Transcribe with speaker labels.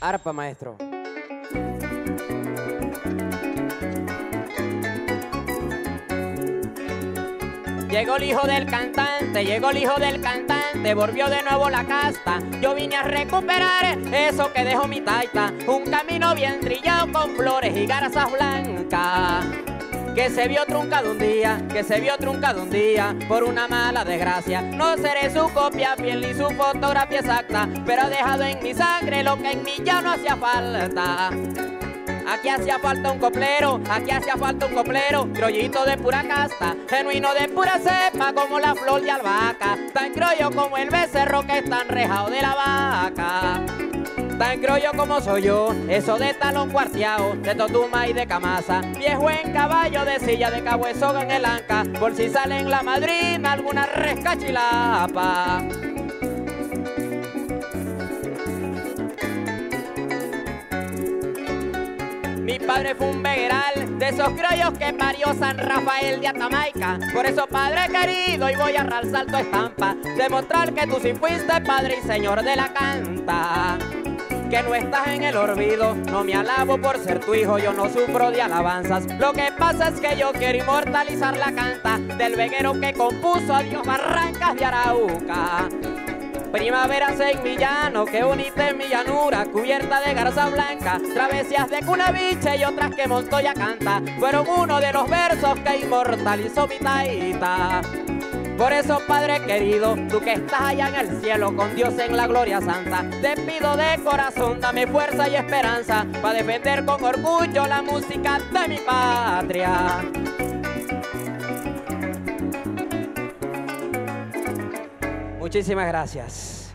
Speaker 1: Arpa, maestro.
Speaker 2: Llegó el hijo del cantante, llegó el hijo del cantante, volvió de nuevo la casta. Yo vine a recuperar eso que dejó mi taita, un camino bien trillado con flores y garzas blancas. Que se vio truncado un día, que se vio truncado un día por una mala desgracia. No seré su copia fiel ni su fotografía exacta, pero ha dejado en mi sangre lo que en mí ya no hacía falta. Aquí hacía falta un coplero, aquí hacía falta un coplero, crollito de pura casta, genuino de pura cepa como la flor de albahaca, tan crollo como el becerro que está enrejado de la vaca. Tan crollo como soy yo, eso de talón cuarteado, de totuma y de camasa, viejo en caballo de silla de cabo en el anca, por si sale en la madrina alguna rescachilapa. Mi padre fue un vegueral de esos criollos que parió San Rafael de Atamaica. Por eso, padre querido, y voy a realzar tu estampa, demostrar que tú sí fuiste padre y señor de la canta. Que no estás en el olvido, no me alabo por ser tu hijo, yo no sufro de alabanzas. Lo que pasa es que yo quiero inmortalizar la canta del veguero que compuso a Dios Barrancas de Arauca. Primaveras en mi llano, que unite en mi llanura, cubierta de garza blanca, travesías de cunaviche y otras que Montoya canta, fueron uno de los versos que inmortalizó mi taita. Por eso, Padre querido, tú que estás allá en el cielo con Dios en la gloria santa, te pido de corazón, dame fuerza y esperanza para defender con orgullo la música de mi patria.
Speaker 1: Muchísimas gracias.